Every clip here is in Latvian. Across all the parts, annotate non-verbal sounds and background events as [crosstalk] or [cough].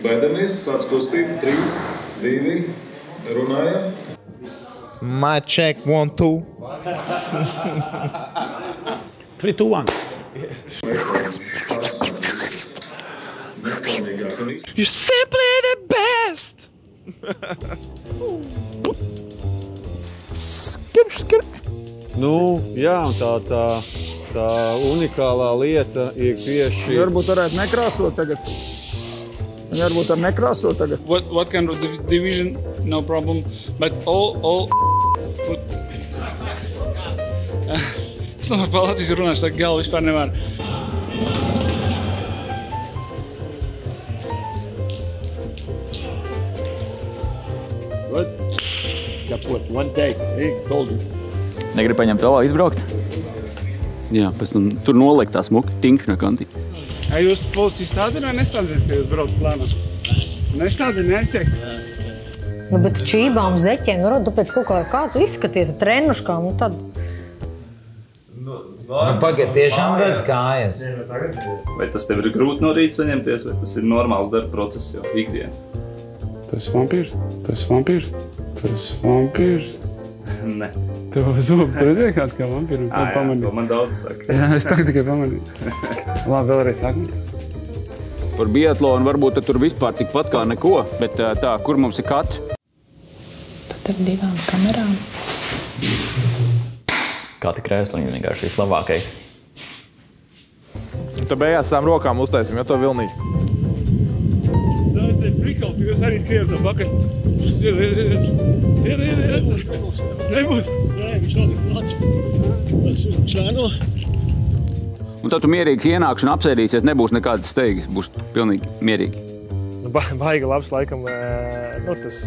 Baidamies, sāc kustīt. 3, 2, runājam. My check, one, two. 3, 2, 1. You're simply the best! skir, skir. Nu, jā, tā, tā, tā unikālā lieta ir tieši. Varbūt varētu nekrāsot tagad. Viņi varbūt ar nekrāsot tagad. What, what kind of div- division? No problem. But all, all. [laughs] es domāju, ka Latvijas runāšu, tā galva vispār nevar. Good. Got put one take. Hey, told you. Negribu paņemt vēl izbraukt. Jā, pēc tam tur nolikt tā smuka tinkšņa kanti. Vai jūs policijas stādījat vai nestādījat, ka jūs braucat lēnām? Nestādījat, neaiztiek. Nu, bet čībām, zeķiem, nu, tu pēc kaut kā, kā tu izskaties ar trenuškām, nu tad... Nu, Pagaidiet, tiešām redz kājas. Vai tas tev ir grūti no rīta saņemties, vai tas ir normāls darba process jau ikdienā? Tas vampīrs, tas vampīrs, tas vampīrs. Nē. Tev zūp, tu redzēji kādu kā vampīru? Ā, jā, pamanīju. to man daudz saka. Jā, [laughs] es tagad tikai pamanīju. [laughs] Labi, vēlreiz saku. Par biatlonu varbūt tur vispār tikpat kā neko, bet ā, tā, kur mums ir kats? Tad ar divām kamerām. Kā tik krēsliņi vienkārši vislabākais. Tad beigās tām rokām uztaisim, jo to vilnīt. Tā ir prikal, jūs arī skrienat no pakaļ. Iet, iet, iet. Nebūs. Nē, viņš nav tik plats. Tas ir čēno. Un tad tu mierīgi ienāks un apsēdīsies, nebūs nekādas steigas, būs pilnīgi mierīgi. Nu, ba baigi labs, laikam, ē, nu, tas...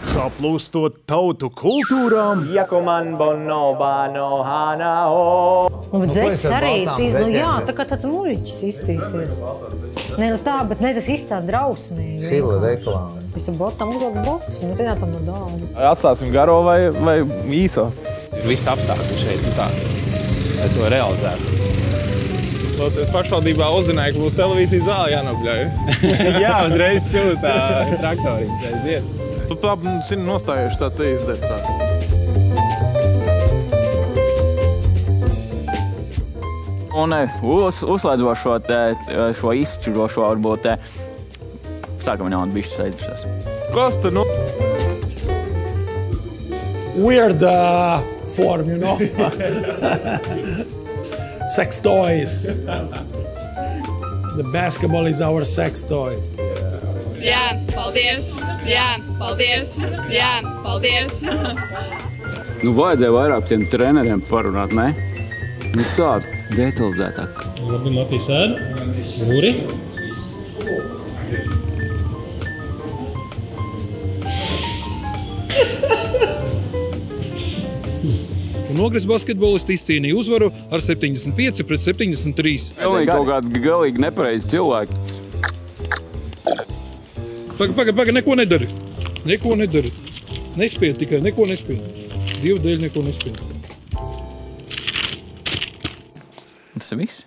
Saplūstot tautu kultūrām. Jakoman bono bano hanao. Nu, bet Nu, zeķis ar arī, baltām tī- nu jā, tā kā tāds muļķis iztīsies. Ne, nu tā, bet ne tas izstās drausmīgi. Sila reklāma. Mēs ar botam uzliek botus, mēs ienācām no dāļa. Atstāsim garo vai, vai īso. Ir viss apstākļi šeit, nu tā, lai to realizētu. Klausies, pašvaldībā uzzināja, ka būs televīzijas zāle jānopļauj. [laughs] [laughs] Jā, uzreiz siltā traktoriņš aiziet. Tu tā, nu, zini, nostājuši tā te izdara tā. Un eh, uz, uzslēdzot šo, te, eh, šo izšķirošo, varbūt te, sākam jau bišķi sēdušās. Kas tu, nu? Weird uh, form, you know? [laughs] sex toys. The basketball is our sex toy. Jā, paldies! Jā, paldies! Jā, paldies! Nu, vajadzēja vairāk tiem treneriem parunāt, ne? Nu, tādu detalizētāk. Labi, Matīs ēd. Guri. Un Nogres basketbolisti izcīnīja uzvaru ar 75 pret 73. Pilnīgi kaut kādi galīgi nepareizi cilvēki. Pagaid, pagaid, pagaid, neko nedari. Neko nedari. Nespied tikai, neko nespied. Dievu dēļ neko nespied. Tas ir viss.